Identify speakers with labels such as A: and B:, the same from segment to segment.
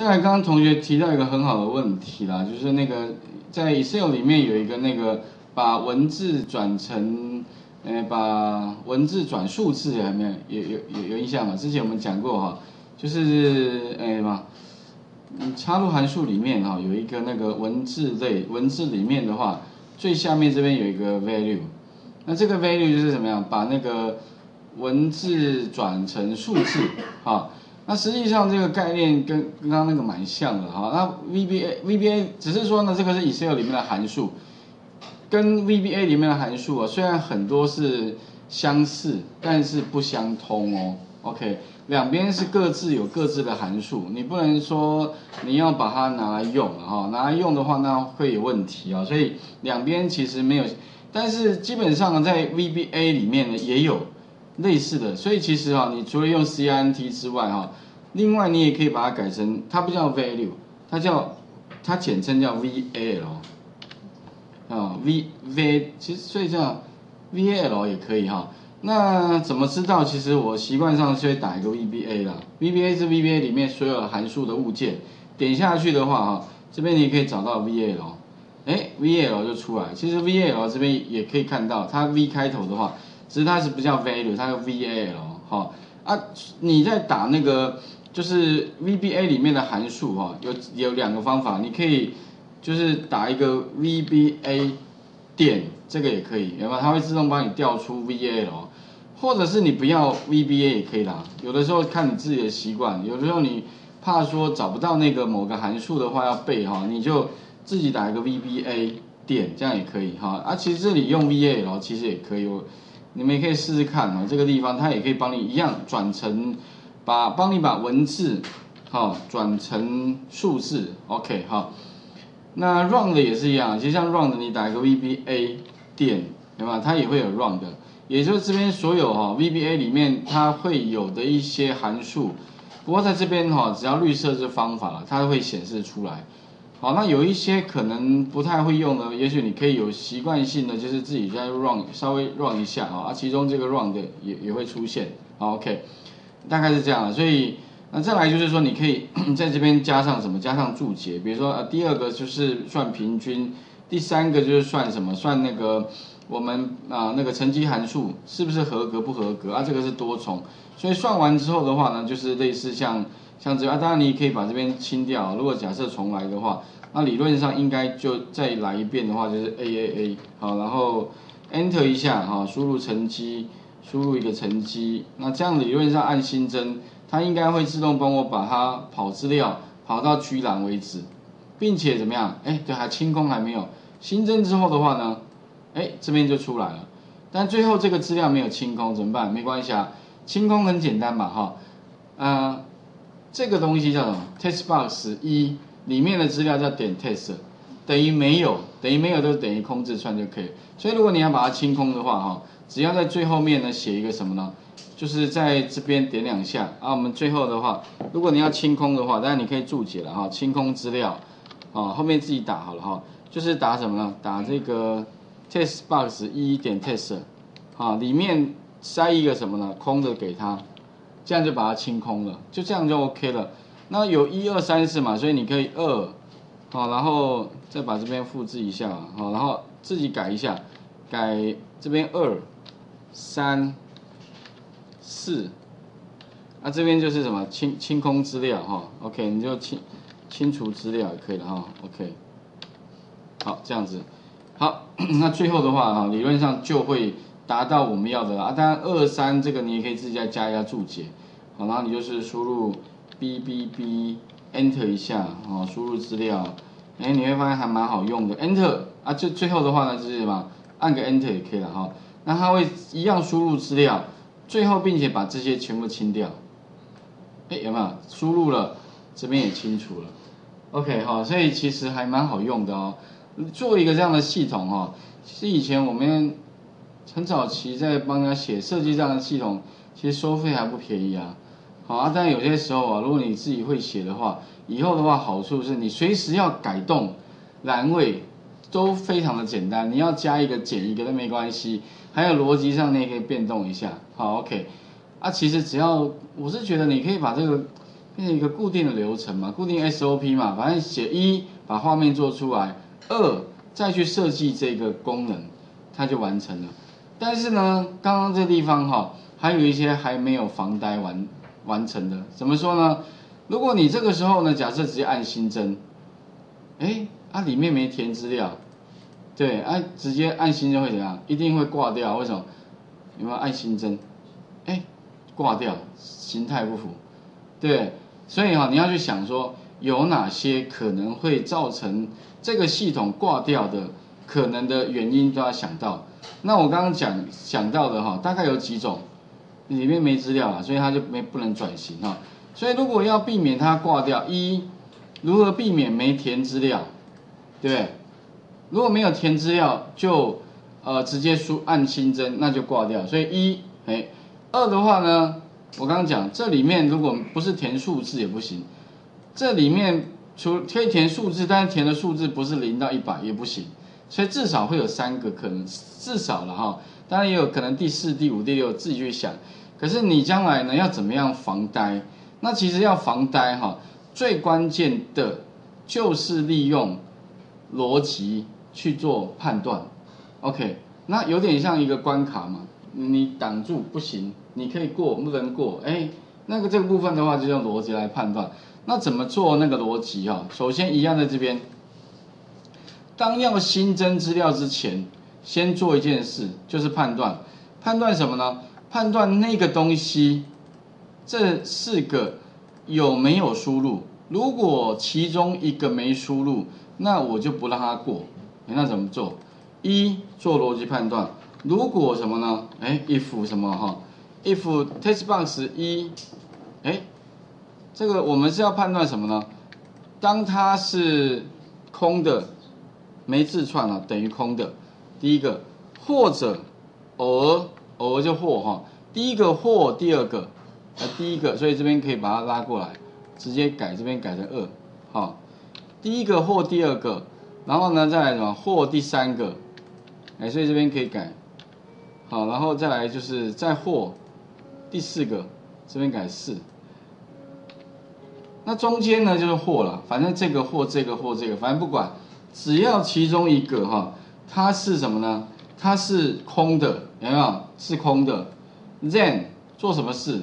A: 再来，刚刚同学提到一个很好的问题啦，就是那个在 Excel 里面有一个那个把文字转成，呃，把文字转数字，有没有？有有有有印象吗？之前我们讲过哈，就是哎嘛，插入函数里面哈有一个那个文字类，文字里面的话，最下面这边有一个 value，那这个 value 就是怎么样？把那个文字转成数字，哈。那实际上这个概念跟刚刚那个蛮像的哈。那 VBA VBA 只是说呢，这个是 Excel 里面的函数，跟 VBA 里面的函数啊，虽然很多是相似，但是不相通哦。OK，两边是各自有各自的函数，你不能说你要把它拿来用了哈，拿来用的话那会有问题啊。所以两边其实没有，但是基本上在 VBA 里面呢也有。类似的，所以其实啊，你除了用 CINT 之外哈，另外你也可以把它改成，它不叫 value，它叫它简称叫 VAL，啊 V V 其实所以叫 VAL 也可以哈。那怎么知道？其实我习惯上是会打一个 VBA 啦，VBA 是 VBA 里面所有函数的物件，点下去的话哈，这边你可以找到 VAL，哎 V L 就出来。其实 V L 这边也可以看到，它 V 开头的话。只是它是不叫 value，它叫 VAL 哈啊，你在打那个就是 VBA 里面的函数哈，有有两个方法，你可以就是打一个 VBA 点，这个也可以，有没有？它会自动帮你调出 VAL，或者是你不要 VBA 也可以啦。有的时候看你自己的习惯，有的时候你怕说找不到那个某个函数的话要背哈，你就自己打一个 VBA 点，这样也可以哈。啊，其实这里用 VAL 其实也可以哦。你们也可以试试看哦，这个地方它也可以帮你一样转成，把帮你把文字，好转成数字，OK 好。那 round 也是一样，其实像 round 你打一个 VBA 点，对吧？它也会有 round，也就是这边所有哈 VBA 里面它会有的一些函数，不过在这边哈，只要绿色是方法了，它会显示出来。好，那有一些可能不太会用的，也许你可以有习惯性的，就是自己在 run 稍微 run 一下啊，啊，其中这个 run 的也也会出现，好，OK，大概是这样所以那再来就是说，你可以 在这边加上什么？加上注解，比如说啊，第二个就是算平均，第三个就是算什么？算那个我们啊那个乘积函数是不是合格不合格啊？这个是多重，所以算完之后的话呢，就是类似像。像这啊，当然你可以把这边清掉。如果假设重来的话，那理论上应该就再来一遍的话，就是 A A A 好，然后 Enter 一下哈，输入成绩，输入一个成绩。那这样理论上按新增，它应该会自动帮我把它跑资料跑到居栏为止，并且怎么样？哎，对，还清空还没有新增之后的话呢，哎，这边就出来了。但最后这个资料没有清空怎么办？没关系啊，清空很简单嘛哈，嗯。这个东西叫什么？Test box 一里面的资料叫点 test，等于没有，等于没有都等于空字串就可以。所以如果你要把它清空的话，哈，只要在最后面呢写一个什么呢？就是在这边点两下啊。我们最后的话，如果你要清空的话，当然你可以注解了哈，清空资料啊，后面自己打好了哈，就是打什么呢？打这个 test box 一点 test，啊，里面塞一个什么呢？空的给它。这样就把它清空了，就这样就 OK 了。那有一二三四嘛，所以你可以二，好，然后再把这边复制一下，好，然后自己改一下，改这边二三四，啊，这边就是什么清清空资料哈，OK，你就清清除资料也可以了哈，OK，好，这样子，好，那最后的话哈，理论上就会达到我们要的啊。当然二三这个你也可以自己再加一下注解。好，然后你就是输入 B B B Enter 一下，哦，输入资料，哎，你会发现还蛮好用的。Enter 啊，最最后的话呢，就是什么，按个 Enter 也可以了哈。那它会一样输入资料，最后并且把这些全部清掉。哎，有没有输入了？这边也清楚了。OK，好，所以其实还蛮好用的哦。做一个这样的系统哈，是以前我们很早期在帮人家写设计这样的系统，其实收费还不便宜啊。好啊，但有些时候啊，如果你自己会写的话，以后的话好处是你随时要改动栏位都非常的简单，你要加一个减一个都没关系。还有逻辑上你也可以变动一下。好，OK。啊，其实只要我是觉得你可以把这个变成一个固定的流程嘛，固定 SOP 嘛，反正写一把画面做出来，二再去设计这个功能，它就完成了。但是呢，刚刚这地方哈，还有一些还没有防呆完完成的，怎么说呢？如果你这个时候呢，假设直接按新增，哎，啊里面没填资料，对，啊直接按新增会怎样？一定会挂掉，为什么？有没有按新增？哎，挂掉，形态不符，对，所以哈你要去想说有哪些可能会造成这个系统挂掉的可能的原因都要想到。那我刚刚讲讲到的哈，大概有几种，里面没资料啊，所以它就没不能转型哈。所以如果要避免它挂掉，一如何避免没填资料，对不对？如果没有填资料，就呃直接输按新增，那就挂掉。所以一哎，二的话呢，我刚刚讲这里面如果不是填数字也不行，这里面除可以填数字，但是填的数字不是零到一百也不行。所以至少会有三个可能，至少了哈。当然也有可能第四、第五、第六自己去想。可是你将来呢要怎么样防呆？那其实要防呆哈，最关键的就是利用逻辑去做判断。OK，那有点像一个关卡嘛，你挡住不行，你可以过不能过，哎，那个这个部分的话就用逻辑来判断。那怎么做那个逻辑哈？首先一样在这边，当要新增资料之前，先做一件事，就是判断，判断什么呢？判断那个东西。这四个有没有输入？如果其中一个没输入，那我就不让它过。那怎么做？一做逻辑判断。如果什么呢？哎，if 什么哈？if test box 一，哎，这个我们是要判断什么呢？当它是空的，没字串了，等于空的。第一个，或者偶尔偶尔就或哈。第一个或第二个。那第一个，所以这边可以把它拉过来，直接改这边改成二，好，第一个或第二个，然后呢再来什么或第三个，哎，所以这边可以改，好，然后再来就是再或第四个，这边改四，那中间呢就是或了，反正这个或这个或这个，反正不管，只要其中一个哈，它是什么呢？它是空的，有没有？是空的，then 做什么事？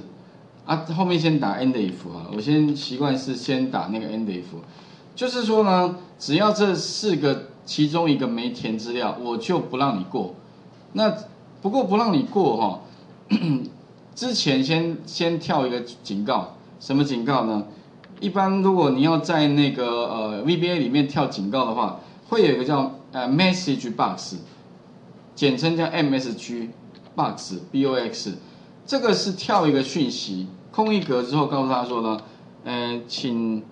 A: 啊，后面先打 end if 啊，我先习惯是先打那个 end if，就是说呢，只要这四个其中一个没填资料，我就不让你过。那不过不让你过哈，之前先先跳一个警告，什么警告呢？一般如果你要在那个呃 VBA 里面跳警告的话，会有一个叫呃 message box，简称叫 MSG box box，这个是跳一个讯息。空一格之后，告诉他说呢，呃，请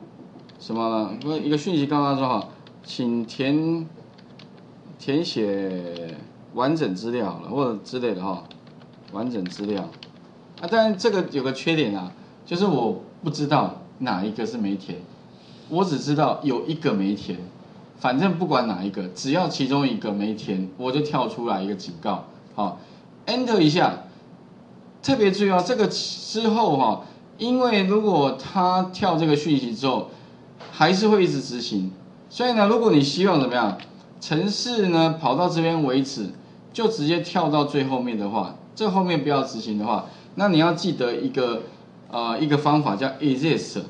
A: 什么？不是一个讯息，告诉他说哈，请填填写完整资料了，或者之类的哈，完整资料。啊，但这个有个缺点啊，就是我不知道哪一个是没填，我只知道有一个没填，反正不管哪一个，只要其中一个没填，我就跳出来一个警告，好，Enter 一下。特别注意哦，这个之后哈，因为如果他跳这个讯息之后，还是会一直执行，所以呢，如果你希望怎么样，程式呢跑到这边为止，就直接跳到最后面的话，这后面不要执行的话，那你要记得一个呃一个方法叫 exist，exist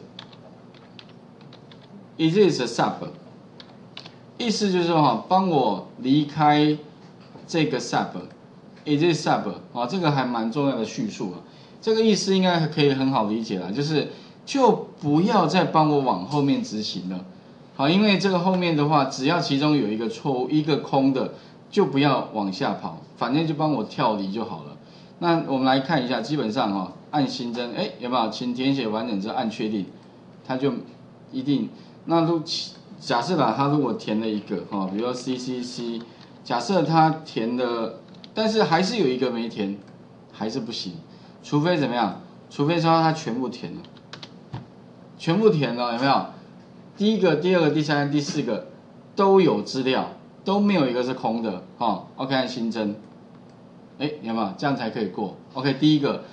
A: sub，意思就是说哈，帮我离开这个 sub。is this sub 啊，这个还蛮重要的叙述啊，这个意思应该可以很好理解了，就是就不要再帮我往后面执行了，好，因为这个后面的话，只要其中有一个错误，一个空的，就不要往下跑，反正就帮我跳离就好了。那我们来看一下，基本上哈，按新增，哎，有没有？请填写完整之后按确定，它就一定。那如假设啦，他如果填了一个哈，比如说 C C C，假设他填的。但是还是有一个没填，还是不行，除非怎么样？除非说他全部填了，全部填了有没有？第一个、第二个、第三个、第四个都有资料，都没有一个是空的，哈。OK，按新增，哎，有没有？这样才可以过。OK，第一个，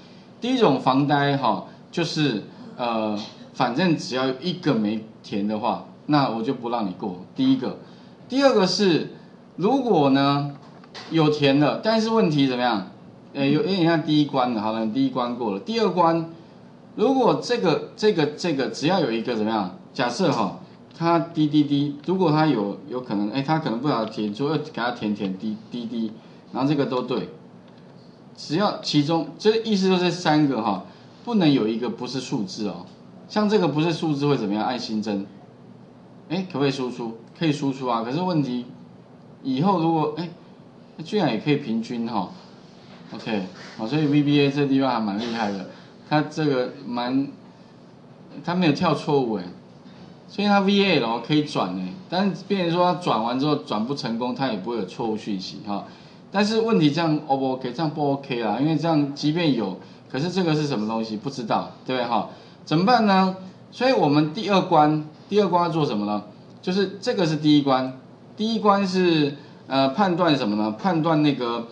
A: 第一种防呆哈，就是呃反正只要一个没填的话，那我就不让你过。第一个，第二个是，如果呢有填的，但是问题怎么样？呃，有有点像第一关的，好了，第一关过了，第二关，如果这个这个这个只要有一个怎么样？假设哈，他滴滴滴，如果他有有可能，哎，他可能不晓得填，就要给他填填滴滴滴，然后这个都对，只要其中这意思就是三个哈，不能有一个不是数字哦，像这个不是数字会怎么样？按新增，哎，可不可以输出？可以输出啊，可是问题以后如果哎，居然也可以平均哈。OK，好，所以 VBA 这地方还蛮厉害的，它这个蛮，它没有跳错误哎，所以它 VA 然后可以转哎，但是变成说它转完之后转不成功，它也不会有错误讯息哈。但是问题这样 O 不 OK？这样不 OK 啦，因为这样即便有，可是这个是什么东西不知道，对不对哈？怎么办呢？所以我们第二关，第二关要做什么呢？就是这个是第一关，第一关是。呃，判断什么呢？判断那个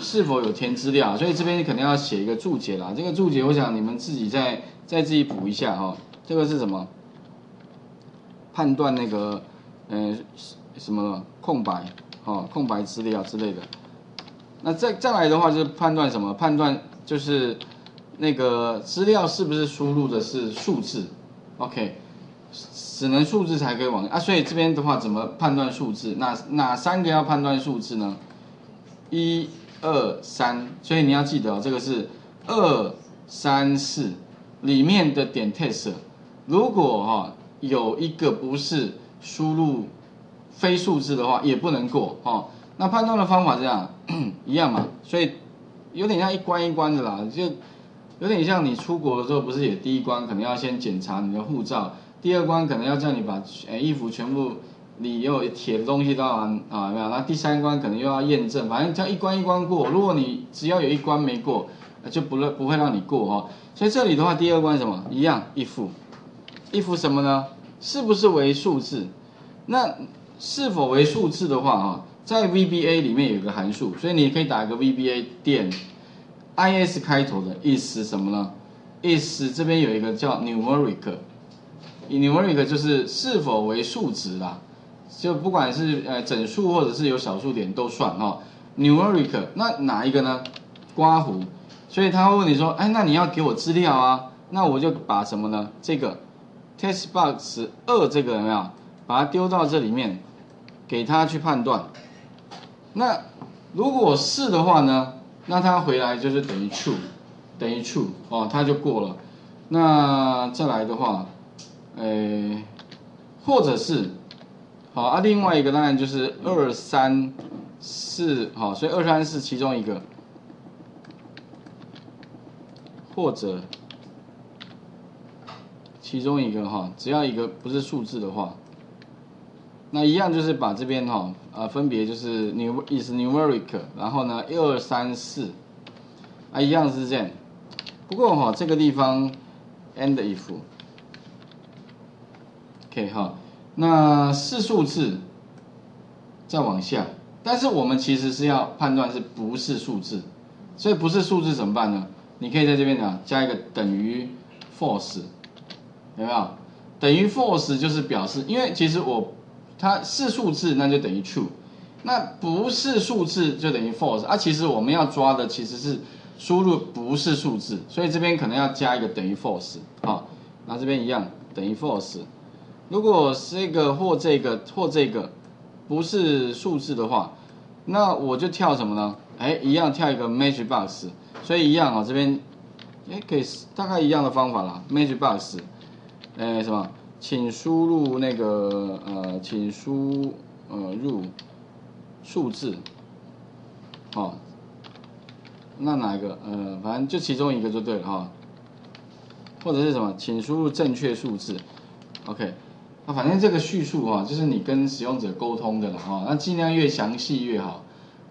A: 是否有填资料，所以这边肯定要写一个注解啦。这个注解，我想你们自己再再自己补一下哈。这个是什么？判断那个呃什么空白，哦，空白资料之类的。那再再来的话，就是判断什么？判断就是那个资料是不是输入的是数字？OK。只能数字才可以往啊，所以这边的话怎么判断数字？哪哪三个要判断数字呢？一、二、三，所以你要记得这个是二、三、四里面的点 test，如果哈有一个不是输入非数字的话，也不能过哈。那判断的方法这样 一样嘛，所以有点像一关一关的啦，就有点像你出国的时候，不是也第一关可能要先检查你的护照。第二关可能要叫你把诶衣服全部你有铁的东西都要啊没有？那第三关可能又要验证，反正叫一关一关过。如果你只要有一关没过，就不会不会让你过哈。所以这里的话，第二关什么一样？if，if 什么呢？是不是为数字？那是否为数字的话哈，在 VBA 里面有个函数，所以你可以打一个 VBA 点 is 开头的 is 什么呢？is 这边有一个叫 numeric。numeric 就是是否为数值啦，就不管是呃整数或者是有小数点都算哈。numeric 那哪一个呢？刮胡，所以他会问你说，哎，那你要给我资料啊？那我就把什么呢？这个 test box 二这个有没有？把它丢到这里面，给他去判断。那如果是的话呢？那他回来就是等于 true，等于 true 哦，他就过了。那再来的话。诶，或者是，好啊，另外一个当然就是二三四，好，所以二三四其中一个，或者其中一个哈，只要一个不是数字的话，那一样就是把这边哈，呃，分别就是 new is numeric，然后呢，一二三四，啊，一样是这样，不过哈，这个地方 and if。OK 哈，那是数字，再往下，但是我们其实是要判断是不是数字，所以不是数字怎么办呢？你可以在这边讲加一个等于 false，有没有？等于 false 就是表示，因为其实我它是数字，那就等于 true，那不是数字就等于 false 啊。其实我们要抓的其实是输入不是数字，所以这边可能要加一个等于 false，好，那这边一样等于 false。如果这个或这个或这个不是数字的话，那我就跳什么呢？哎，一样跳一个 magic box，所以一样啊，这边哎可以大概一样的方法啦。magic box，哎什么？请输入那个呃，请输呃入数字，好，那哪一个？呃，反正就其中一个就对了哈。或者是什么？请输入正确数字，OK。那反正这个叙述哈，就是你跟使用者沟通的了哈，那尽量越详细越好，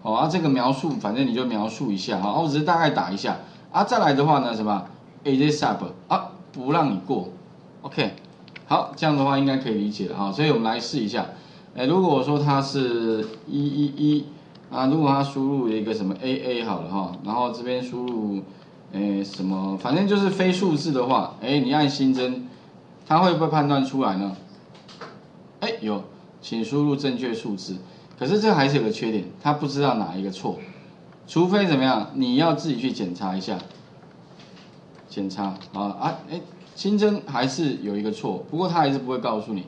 A: 好啊，这个描述反正你就描述一下哈，我只是大概打一下。啊，再来的话呢，什么？A j sub 啊，不让你过，OK，好，这样的话应该可以理解了哈，所以我们来试一下，哎，如果说它是一一一啊，如果它输入一个什么 a a 好了哈，然后这边输入哎什么，反正就是非数字的话，哎，你按新增。它会不会判断出来呢？哎，有，请输入正确数字。可是这还是有个缺点，它不知道哪一个错，除非怎么样，你要自己去检查一下。检查啊啊，哎，新增还是有一个错，不过它还是不会告诉你。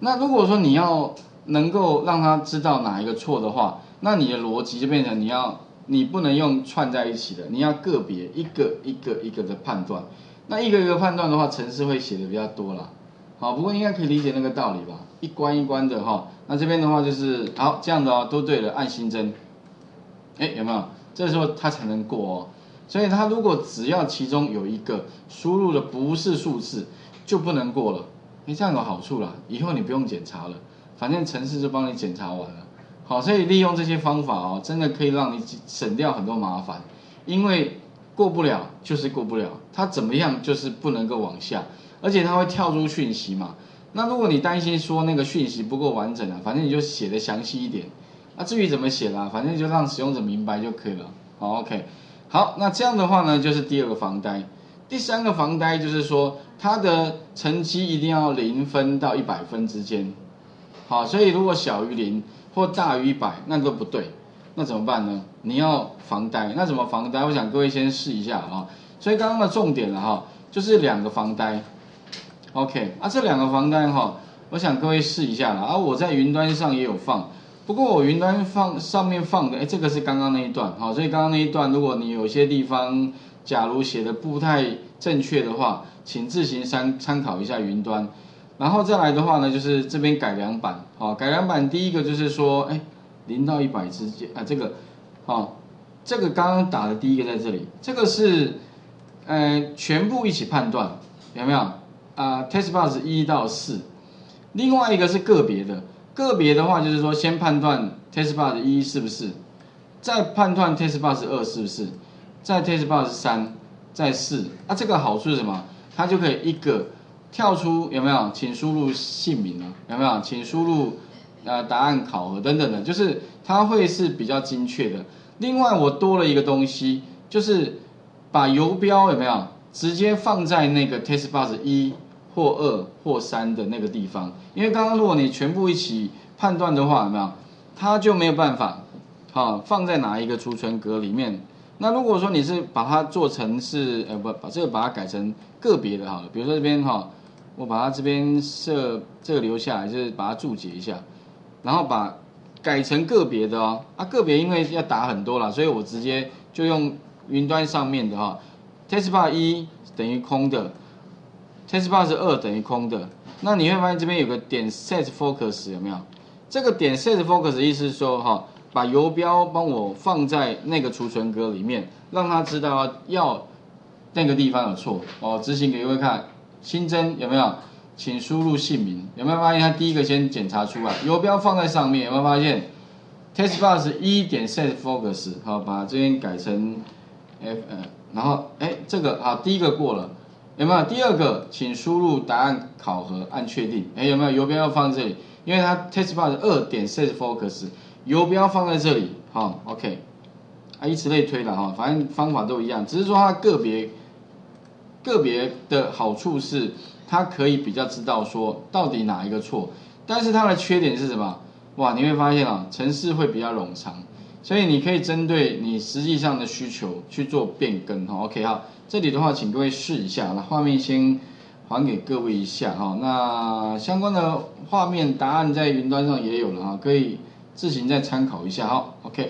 A: 那如果说你要能够让他知道哪一个错的话，那你的逻辑就变成你要你不能用串在一起的，你要个别一个一个一个的判断。那一个一个判断的话，程式会写的比较多了。好，不过应该可以理解那个道理吧？一关一关的哈。那这边的话就是好这样的哦，都对了，按新增。哎，有没有？这时候它才能过哦。所以它如果只要其中有一个输入的不是数字，就不能过了。哎，这样有好处啦，以后你不用检查了，反正程式就帮你检查完了。好，所以利用这些方法哦，真的可以让你省掉很多麻烦。因为过不了就是过不了，它怎么样就是不能够往下，而且它会跳出讯息嘛。那如果你担心说那个讯息不够完整啊，反正你就写的详细一点。那至于怎么写啦，反正就让使用者明白就可以了。好，OK。好，那这样的话呢，就是第二个防呆。第三个防呆就是说，它的成绩一定要零分到一百分之间。好，所以如果小于零或大于一百，那都不对。那怎么办呢？你要防呆，那怎么防呆？我想各位先试一下啊。所以刚刚的重点了哈，就是两个防呆。OK，啊，这两个防呆哈，我想各位试一下了。啊，我在云端上也有放。不过我云端放上面放的，哎，这个是刚刚那一段，好，所以刚刚那一段，如果你有些地方假如写的不太正确的话，请自行参参考一下云端。然后再来的话呢，就是这边改良版，好，改良版第一个就是说，哎，零到一百之间啊，这个，好，这个刚刚打的第一个在这里，这个是，呃，全部一起判断，有没有？啊，test bus 一到四，另外一个是个别的。个别的话就是说，先判断 test bus 一是不是，再判断 test bus 二是不是，再 test bus 三，再四。啊，这个好处是什么？它就可以一个跳出有没有？请输入姓名啊，有没有？请输入呃答案考核等等的，就是它会是比较精确的。另外，我多了一个东西，就是把游标有没有直接放在那个 test bus 一。或二或三的那个地方，因为刚刚如果你全部一起判断的话，有没有？它就没有办法，好放在哪一个储存格里面。那如果说你是把它做成是，呃不，把这个把它改成个别的，好了，比如说这边哈，我把它这边设这个留下来，就是把它注解一下，然后把改成个别的哦，啊个别因为要打很多了，所以我直接就用云端上面的哈，test bar 一等于空的。Test bar 是二等于空的，那你会发现这边有个点 set focus 有没有？这个点 set focus 意思是说哈，把游标帮我放在那个储存格里面，让他知道要那个地方有错哦。执行给各位看，新增有没有？请输入姓名，有没有发现他第一个先检查出来？游标放在上面，有没有发现？test bar 是一点 set focus，好，把这边改成 f，然后哎，这个好，第一个过了。有没有第二个？请输入答案考核，按确定。哎，有没有游标要放这里？因为它 test bar 二点 set focus，游标放在这里。好，OK，啊，以此类推了哈，反正方法都一样，只是说它个别个别的好处是，它可以比较知道说到底哪一个错，但是它的缺点是什么？哇，你会发现啊，程式会比较冗长。所以你可以针对你实际上的需求去做变更哈，OK 哈，这里的话请各位试一下，那画面先还给各位一下哈，那相关的画面答案在云端上也有了哈，可以自行再参考一下哈，OK。